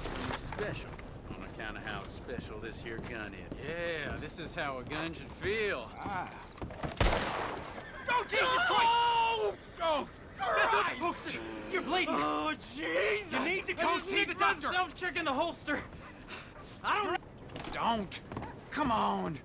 special. On account of how special this here gun is. Yeah, this is how a gun should feel. Ah. Go, Jesus Christ! Go! That's what books. You're bleeding. Oh, Jesus! You need to go see the doctor. Self-check in the holster. I don't. Don't. Come on.